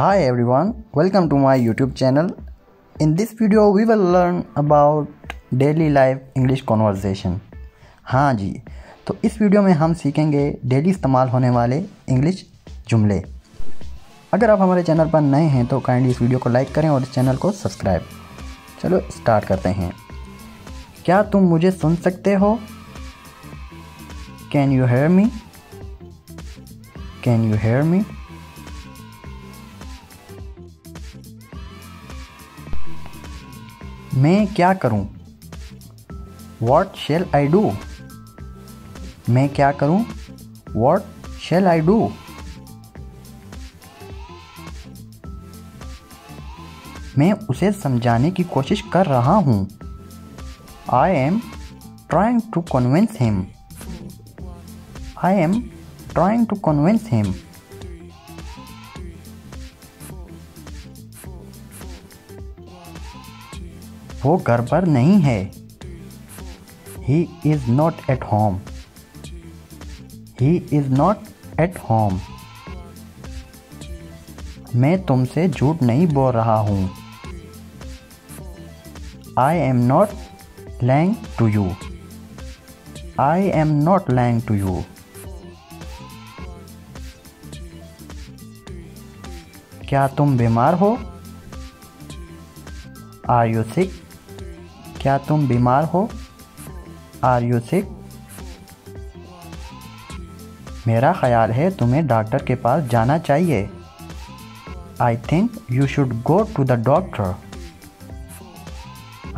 Hi everyone, welcome to my YouTube channel. In this video we will learn about daily life English conversation. हाँ जी तो इस video में हम सीखेंगे daily इस्तेमाल होने वाले इंग्लिश जुमले। अगर आप हमारे चैनल पर नए हैं तो काइंडली इस वीडियो को लाइक करें और इस चैनल को सब्सक्राइब चलो स्टार्ट करते हैं। क्या तुम मुझे सुन सकते हो? Can you hear me can you hear me मैं क्या करूँ? वॉट शेल आई डू मैं क्या करूँ? वॉट शेल आई डू मैं उसे समझाने की कोशिश कर रहा हूँ। I am trying to convince him I am trying to convince him वो घर पर नहीं है। He is not at home he is not at home मैं तुमसे झूठ नहीं बोल रहा हूँ। I am not lying to you I am not lying to you क्या तुम बीमार हो? आर यू सिक क्या तुम बीमार हो? आर यू सिक मेरा ख्याल है तुम्हें डॉक्टर के पास जाना चाहिए। I think you should go to the doctor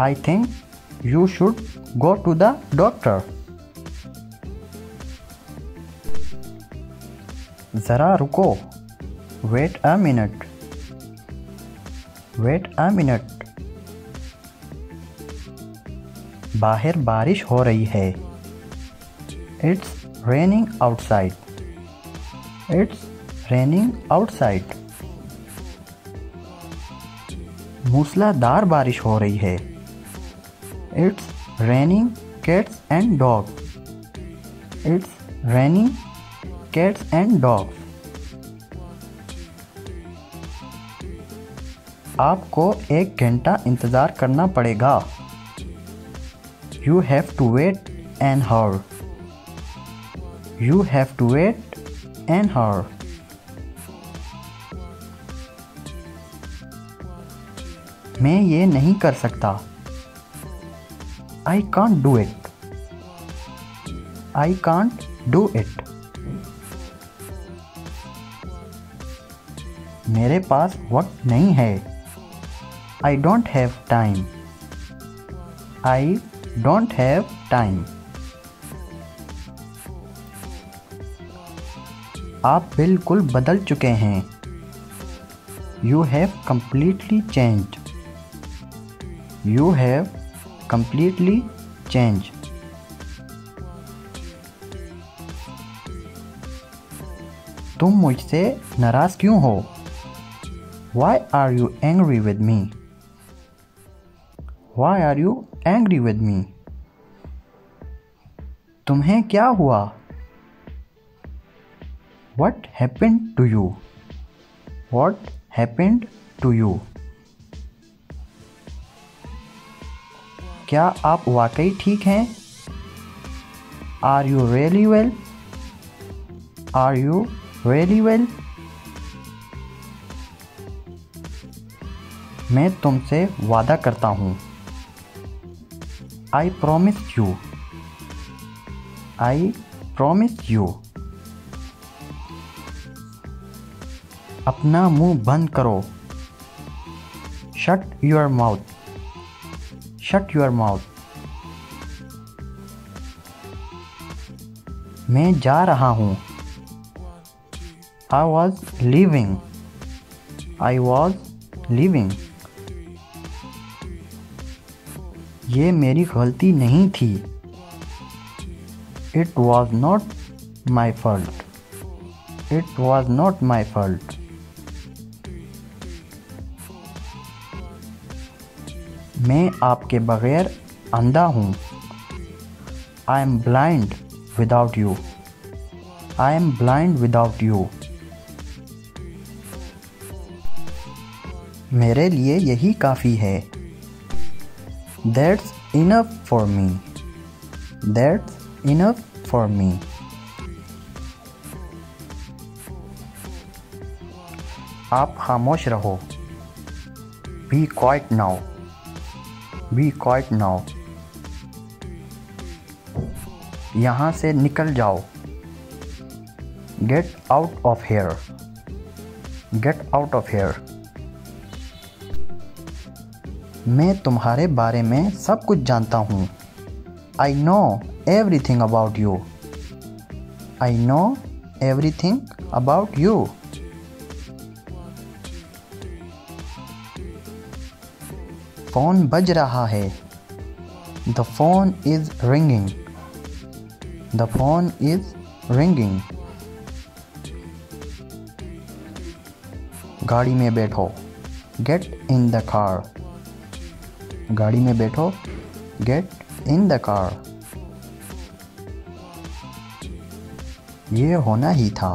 I think you should go to the doctor ज़रा रुको। Wait a minute wait a minute बाहर बारिश हो रही है। It's raining outside it's raining outside मूसलाधार बारिश हो रही है। It's raining cats and dog it's raining cats and dogs आपको एक घंटा इंतज़ार करना पड़ेगा। You have to wait an hour. You have to wait an hour. मैं ये नहीं कर सकता। I can't do it I can't do it मेरे पास वक्त नहीं है। I don't have time I don't have time. आप बिल्कुल बदल चुके हैं। You have completely change you have completely change तुम मुझसे नाराज़ क्यों हो? Why are you angry with me why are you angry with me तुम्हें क्या हुआ? What happened to you what happened to you क्या आप वाकई ठीक हैं? Are you really well are you really well मैं तुमसे वादा करता हूँ। I promise you. I promise you. अपना मुँह बंद करो। Shut your mouth shut your mouth मैं जा रहा हूँ। I was living I was living ये मेरी गलती नहीं थी। It was not my fault it was not my fault मैं आपके बगैर अंधा हूँ। I am blind without you I am blind without you मेरे लिए यही काफ़ी है। That's enough for me that's enough for me आप खामोश रहो। Be quiet now be quiet now यहाँ से निकल जाओ। Get out of here get out of here मैं तुम्हारे बारे में सब कुछ जानता हूँ। I know everything about you I know everything about you phone बज रहा है। The phone is ringing the phone is ringing गाड़ी में बैठो। गेट इन द कार गाड़ी में बैठो। गेट इन द कार ये होना ही था।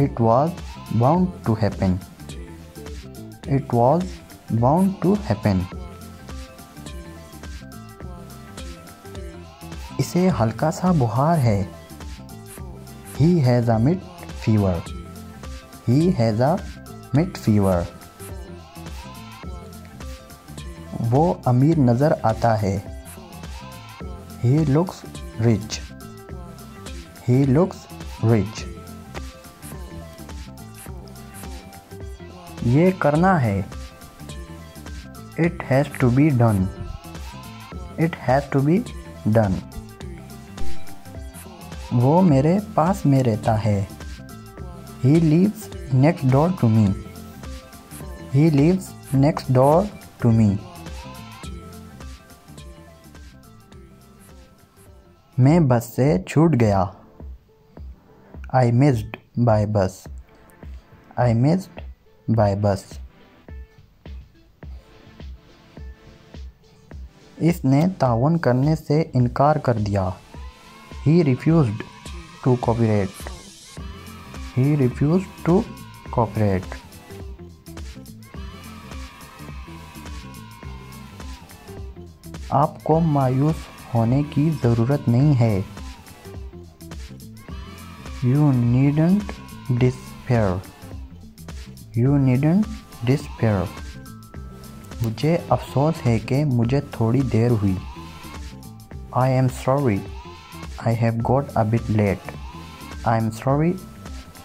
It was bound to happen it was bound to happen इसे हल्का सा बुखार है। ही हैज़ अ मिट फीवर ही हैज़ अ मिट फीवर वो अमीर नज़र आता है। He looks rich he looks rich ये करना है। It has to be done it has to be done वो मेरे पास में रहता है। He lives next door to me he lives next door to me मैं बस से छूट गया। आई मिस्ड बाय बस आई मिस्ड बाय बस इसने तावन करने से इनकार कर दिया। He refuse to cooperate he refuse to cooperate आपको मायूस होने की ज़रूरत नहीं है। You needn't despair you needn't despair मुझे अफसोस है कि मुझे थोड़ी देर हुई। I am sorry I have got a bit late I am sorry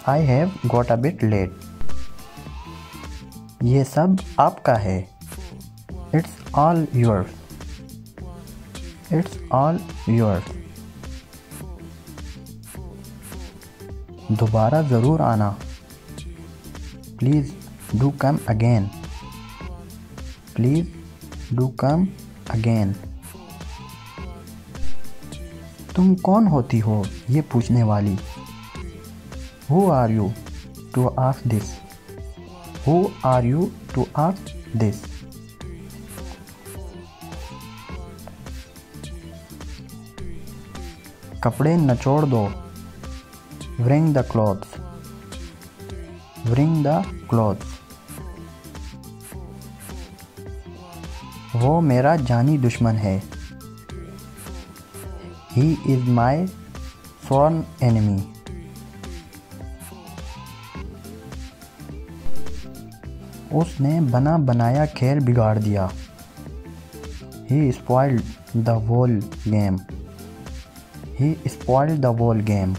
I have got a bit late ये सब आपका है। It's all yours it's all yours दोबारा ज़रूर आना। Please do come again please do come again तुम कौन होती हो ये पूछने वाली? Who are you to ask this who are you to ask this कपड़े नचोड़ दो। Wring the clothes wring the clothes वो मेरा जानी दुश्मन है। ही इज़ माई स्वर्ण एनिमी उसने बना बनाया खेल बिगाड़ दिया। He spoiled the whole game He spoiled the whole game.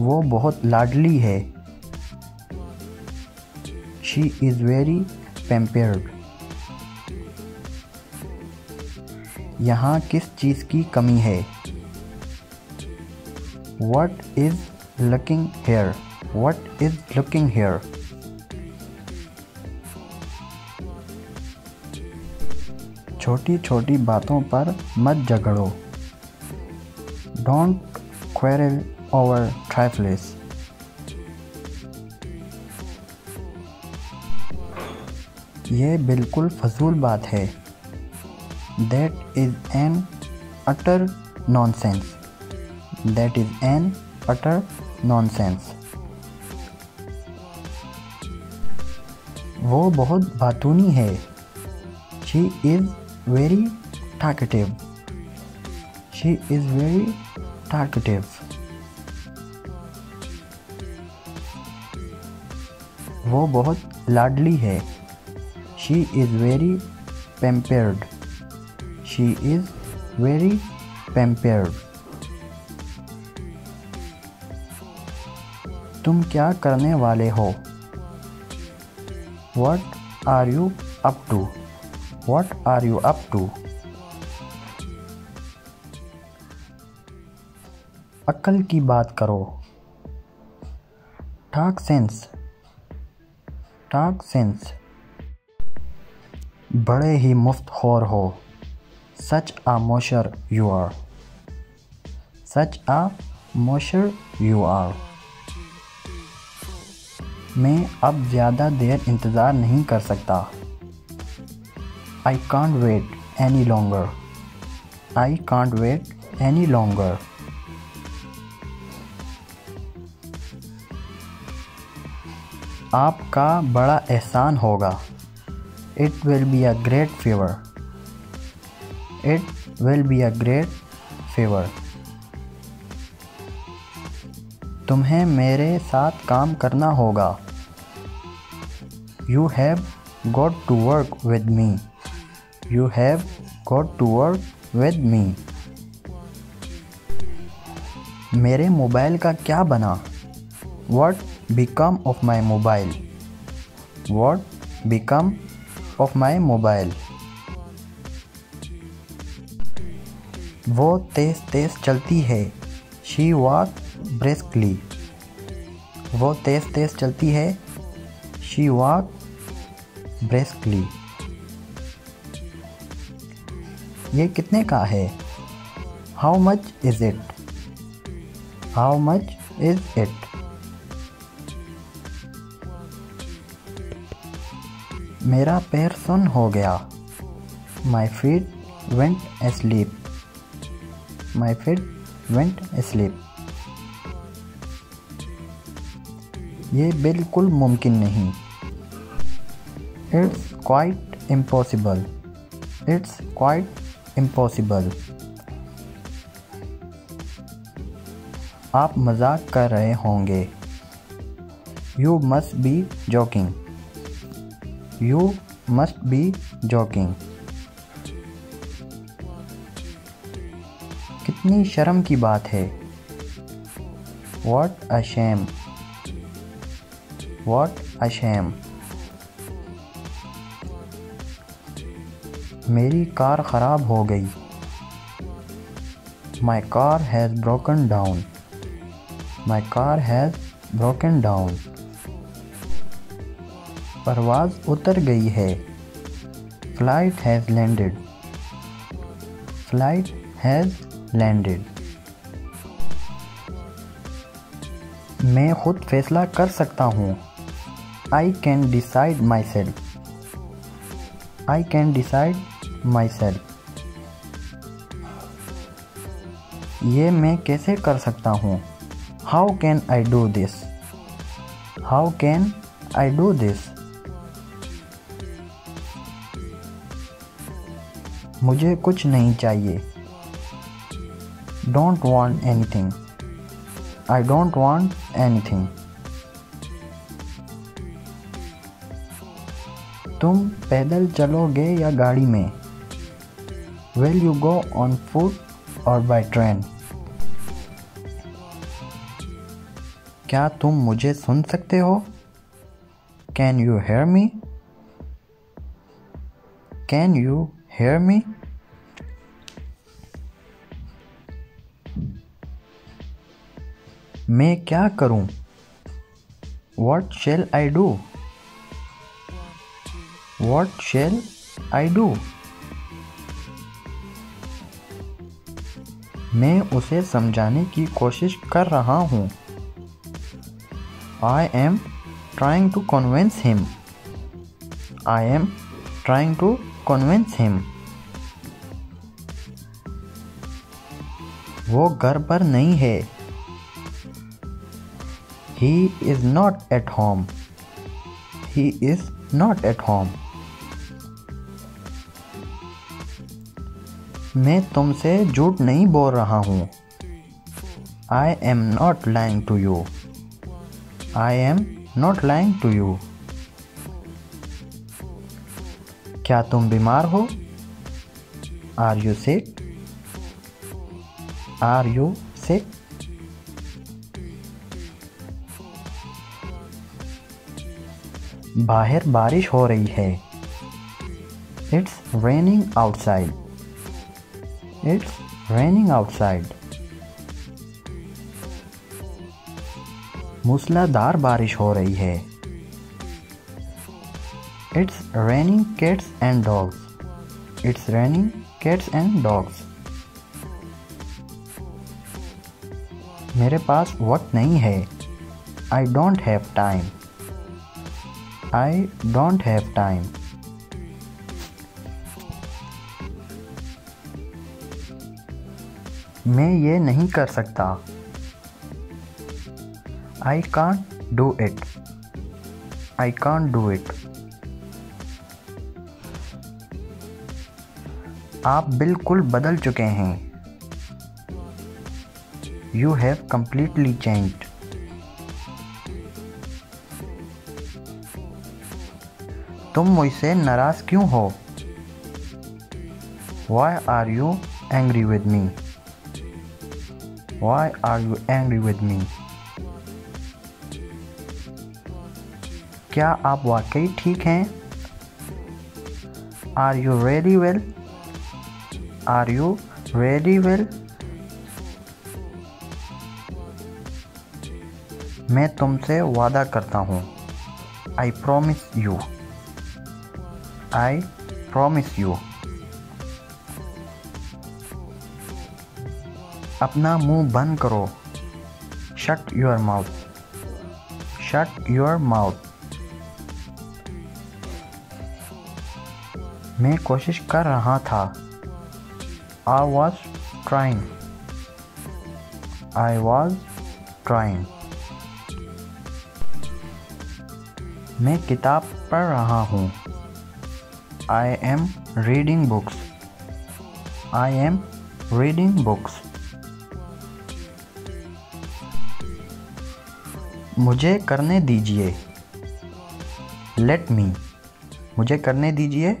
वो बहुत लाडली है। शी इज़ वेरी पेम्पेयर्ड यहाँ किस चीज़ की कमी है? What is looking here what is looking here छोटी छोटी बातों पर मत झगड़ो। डोंट क्वेरल ओवर ट्राइफलेस ये बिल्कुल फजूल बात है। That is an utter nonsense that is an utter nonsense वो बहुत बातूनी है। She is very talkative she is very talkative वो बहुत लाडली है। She is very pampered she is very pampered तुम क्या करने वाले हो? What are you up to what are you up to अक्ल की बात करो। टाक सेंस टाक सेंस बड़े ही मुफ़्त खोर हो। Such a moocher you are such a moocher you are मैं अब ज़्यादा देर इंतज़ार नहीं कर सकता। I can't wait any longer I can't wait any longer आपका बड़ा एहसान होगा। It will be a great favour it will be a great favour तुम्हें मेरे साथ काम करना होगा। You have got to work with me you have got to work with me मेरे मोबाइल का क्या बना? What become of my mobile what become of my mobile वो तेज़ तेज़ चलती है। शी वॉक ब्रिस्कली वो तेज़ तेज़ चलती है। शी वॉक ब्रिस्कली ये कितने का है? How much is it how much is it मेरा पैर सुन हो गया। My feet went asleep my feet went asleep ये बिल्कुल मुमकिन नहीं। It's quite impossible it's quite impossible आप मज़ाक कर रहे होंगे। You must be joking you must be joking कितनी शर्म की बात है। What a shame what a shame मेरी कार ख़राब हो गई। My car has broken down my car has broken down परवाज़ उतर गई है। Flight has landed flight has landed मैं खुद फैसला कर सकता हूँ। I can decide myself I can decide self ये मैं कैसे कर सकता हूँ? How can I do this how can I do this मुझे कुछ नहीं चाहिए। Don't want anything I don't don't anything तुम पैदल चलोगे या गाड़ी में? Will you go on foot और बाय ट्रेन क्या तुम मुझे सुन सकते हो? Can you hear me can you hear me मैं क्या करूँ? What shall I do what shall I do मैं उसे समझाने की कोशिश कर रहा हूँ। I am trying to convince him I am trying to convince him वो घर पर नहीं है। He is not at home. He is not at home मैं तुमसे झूठ नहीं बोल रहा हूँ। I am not lying to you I am not lying to you क्या तुम बीमार हो? Are you sick are you sick बाहर बारिश हो रही है। It's raining outside it's raining outside मूसलाधार बारिश हो रही है। It's raining cats and dogs it's raining cats and dogs मेरे पास वक्त नहीं है। I don't have time I don't have time मैं ये नहीं कर सकता। I can't do it I can't do it आप बिल्कुल बदल चुके हैं। यू हैव कंप्लीटली चेंज तुम मुझसे नाराज़ क्यों हो? Why are you angry with me why are you angry with me क्या आप वाकई ठीक हैं? Are you very well are you very well मैं तुमसे वादा करता हूँ। I promise you I promise you अपना मुँह बंद करो। Shut your mouth shut your mouth मैं कोशिश कर रहा था। I was trying I was trying मैं किताब पढ़ रहा हूँ। I am reading books I am reading books मुझे करने दीजिए। लेट मी मुझे करने दीजिए।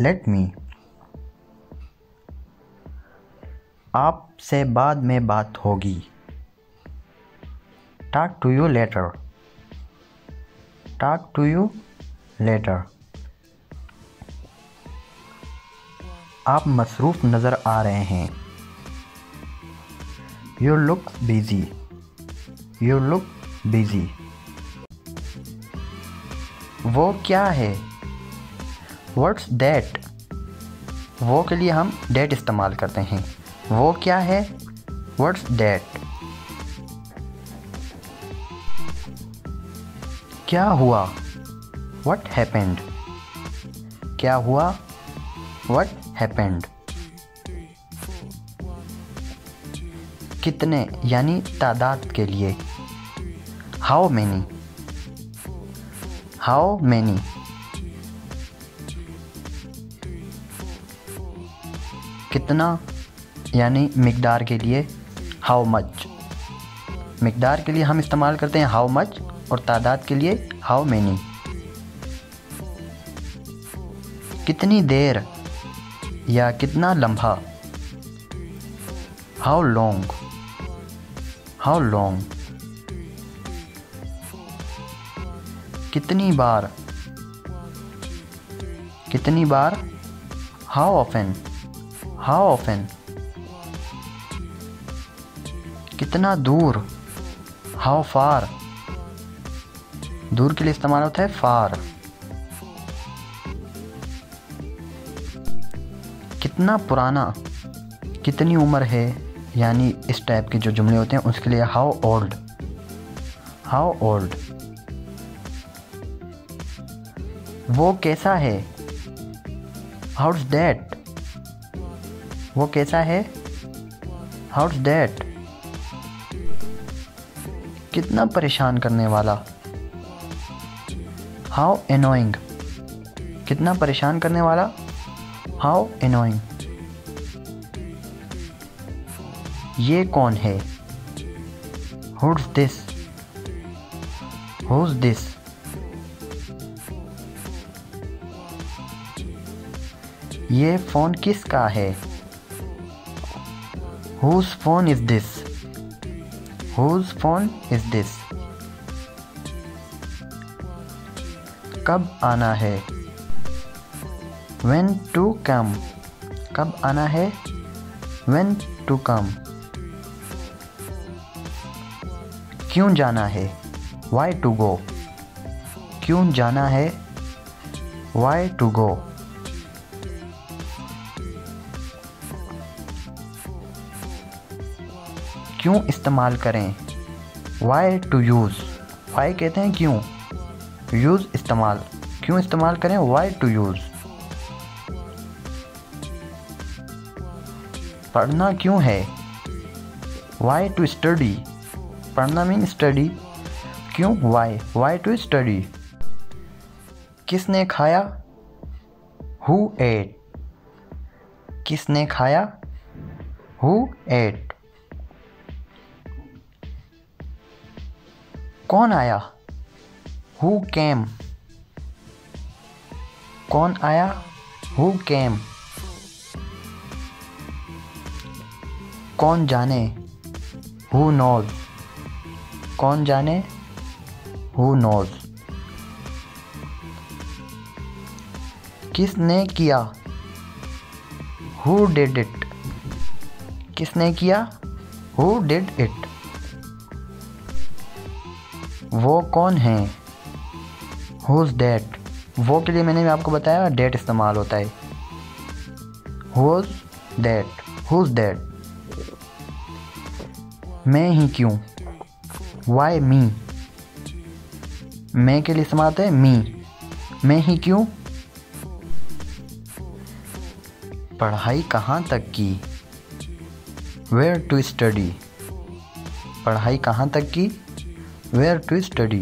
लेट मी आपसे बाद में बात होगी। Talk to you later talk to you later आप मसरूफ़ नज़र आ रहे हैं। You look busy you look busy वो क्या है? वर्ड्स दैट वो के लिए हम डेट इस्तेमाल करते हैं। वो क्या है? वर्ड्स दैट क्या हुआ? वट हैपेंड क्या हुआ? वट हैपेंड कितने, यानी तादाद के लिए। हाउ मैनी हाउ मैनी कितना? यानी मकदार के लिए हाउ मच मकदार के लिए हम इस्तेमाल करते हैं हाउ मच और तादाद के लिए हाउ मैनी कितनी देर या कितना लम्हा? हाउ लॉन्ग हाउ लॉन्ग कितनी बार? कितनी बार? हाउ ऑफन हाउ ऑफन कितना दूर? हाउ फार दूर के लिए इस्तेमाल होता है फार कितना पुराना, कितनी उम्र है, यानी इस टाइप के जो जुमले होते हैं, उसके लिए हाउ ओल्ड हाउ ओल्ड वो कैसा है? हाउस दैट वो कैसा है? हाउस डैट कितना परेशान करने वाला? हाउ एनोइंग कितना परेशान करने वाला? हाउ एनोइंग ये कौन है? हुड्स दिस हुज दिस ये फ़ोन किसका है? Whose phone is this whose phone is this कब आना है? When to come? कब आना है? When to come? क्यों जाना है? Why to go? क्यों जाना है? Why to go? क्यों इस्तेमाल करें? वाई टू यूज़ वाई कहते हैं क्यों? यूज़ इस्तेमाल। क्यों इस्तेमाल करें? वाई टू यूज़ पढ़ना क्यों है? वाई टू स्टडी पढ़ना मीन स्टडी क्यों? वाई वाई टू स्टडी किसने खाया? हु एट किसने खाया? हु एट कौन आया? हु केम कौन आया? हु केम कौन जाने? हु नोज़ कौन जाने? हु नोज़ किसने किया? हु डिड इट किसने किया? हु डिड इट वो कौन है? हुज डेट वो के लिए मैंने भी आपको बताया डेट इस्तेमाल होता है। हुज डेट हुज डेट मैं ही क्यों? वाई मी मैं के लिए इस्तेमाल होता है मी मैं ही क्यों? पढ़ाई कहाँ तक की? वेयर टू स्टडी पढ़ाई कहाँ तक की? Where to study